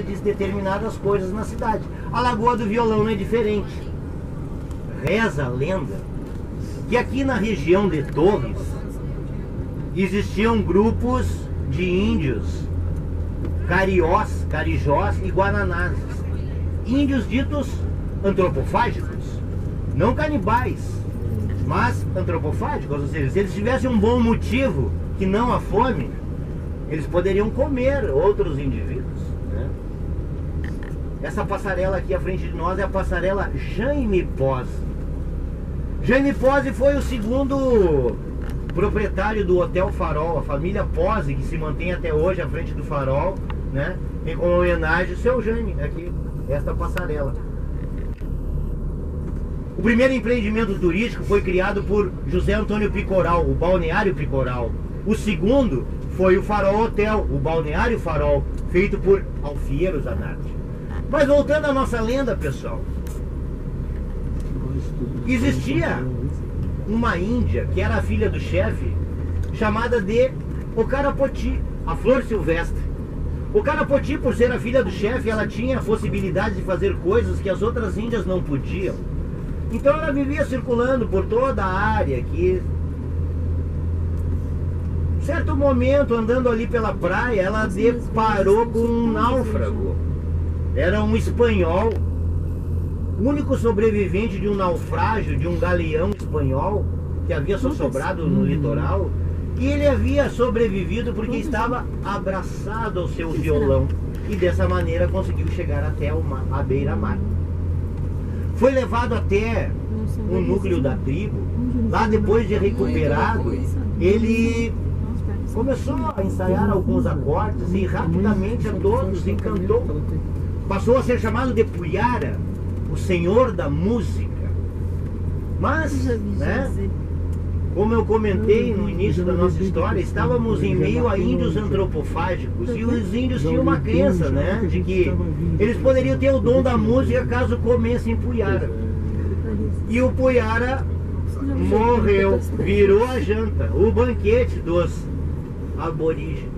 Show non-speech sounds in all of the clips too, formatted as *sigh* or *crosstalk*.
diz determinadas coisas na cidade. A Lagoa do Violão não é diferente. Reza a lenda que aqui na região de Torres existiam grupos de índios, cariós, carijós e guananás. Índios ditos antropofágicos, não canibais, mas antropofágicos, ou seja, se eles tivessem um bom motivo, que não a fome, eles poderiam comer outros indivíduos. Essa passarela aqui à frente de nós é a passarela Jaime Pose. Jaime Pose foi o segundo proprietário do Hotel Farol, a família Pose, que se mantém até hoje à frente do Farol, né? Em homenagem ao seu Jaime, aqui, esta passarela. O primeiro empreendimento turístico foi criado por José Antônio Picoral, o Balneário Picoral. O segundo foi o Farol Hotel, o Balneário Farol, feito por Alfiero Zanatti. Mas voltando à nossa lenda, pessoal. Existia uma índia que era a filha do chefe, chamada de Ocarapoti, a flor silvestre. Ocarapoti, por ser a filha do chefe, ela tinha a possibilidade de fazer coisas que as outras índias não podiam. Então ela vivia circulando por toda a área aqui. Certo momento, andando ali pela praia, ela deparou com um náufrago. Era um espanhol, único sobrevivente de um naufrágio de um galeão espanhol que havia sobrado no litoral. E ele havia sobrevivido porque estava abraçado ao seu violão. E dessa maneira conseguiu chegar até uma, a beira-mar. Foi levado até o núcleo da tribo. Lá depois de recuperado, ele começou a ensaiar alguns acordes e rapidamente a todos encantou. Passou a ser chamado de Puyara, o senhor da música. Mas, né, como eu comentei no início da nossa história, estávamos em meio a índios antropofágicos e os índios tinham uma crença, né, de que eles poderiam ter o dom da música caso comessem Puyara. E o Puyara morreu, virou a janta, o banquete dos aborígenes.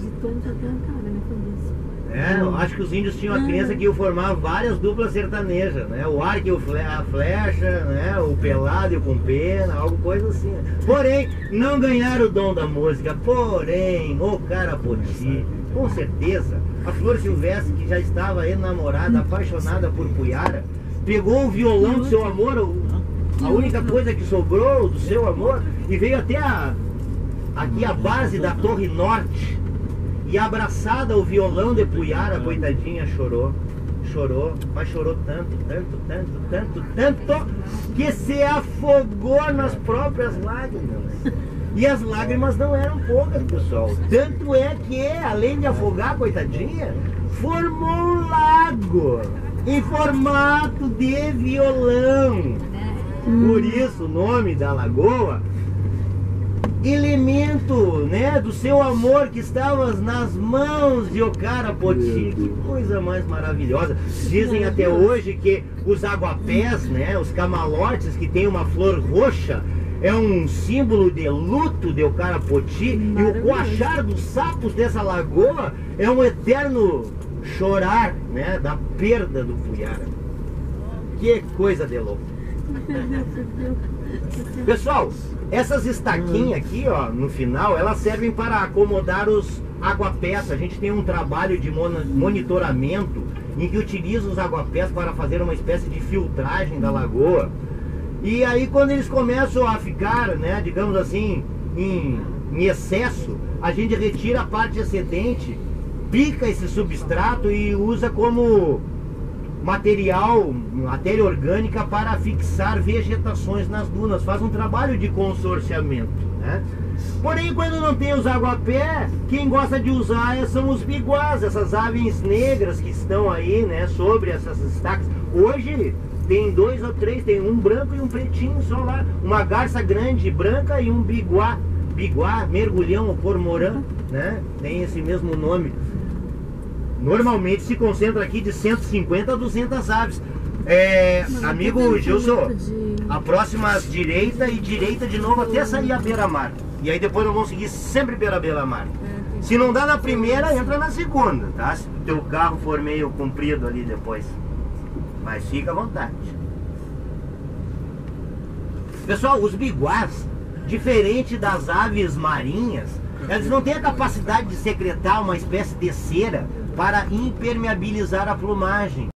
De tanta cantada, né? Foi isso. É, eu acho que os índios tinham a crença que iam formar várias duplas sertanejas, né? O arco e o fle- a flecha, né? O pelado e o com pena, algo coisa assim. Porém, não ganharam o dom da música. Porém, o Carapoti, com certeza, a Flor Silvestre, que já estava enamorada, apaixonada por Puyara, pegou o violão do seu amor, a única coisa que sobrou do seu amor, e veio até a, aqui a base da Torre Norte. E abraçada ao violão de Puyara, a coitadinha chorou. Chorou, mas chorou tanto, tanto, tanto, tanto, tanto, que se afogou nas próprias lágrimas. E as lágrimas não eram poucas, pessoal. Tanto é que, além de afogar a coitadinha, formou um lago em formato de violão. Por isso o nome da lagoa elemento né, do seu amor que estava nas mãos de Ocarapoti. Que coisa mais maravilhosa. Dizem até hoje que os aguapés, né, os camalotes que tem uma flor roxa, é um símbolo de luto de Ocarapoti. E o coachar dos sapos dessa lagoa é um eterno chorar né, da perda do Puyara. Que coisa de louco. *laughs* Pessoal, essas estaquinhas aqui, ó, no final, elas servem para acomodar os aguapés. A gente tem um trabalho de monitoramento em que utiliza os aguapés para fazer uma espécie de filtragem da lagoa. E aí quando eles começam a ficar, né, digamos assim, em, em excesso, a gente retira a parte excedente, pica esse substrato e usa como material, matéria orgânica para fixar vegetações nas dunas, faz um trabalho de consorciamento, né? Porém, quando não tem os aguapé, quem gosta de usar é- são os biguás, essas aves negras que estão aí, né, sobre essas estacas. Hoje tem dois ou três, tem um branco e um pretinho só lá, uma garça grande branca e um biguá, biguá, mergulhão ou cormorã, né? Tem esse mesmo nome. Normalmente se concentra aqui de 150 a 200 aves. É, amigo Gilson, a próxima à direita e direita de novo até sair a beira-mar. E aí depois nós vamos seguir sempre beira-beira-mar. Se não dá na primeira, entra na segunda, tá? teu carro for meio comprido ali depois. Mas fica à vontade. Pessoal, os biguás, diferente das aves marinhas, eles não têm a capacidade de secretar uma espécie de cera para impermeabilizar a plumagem.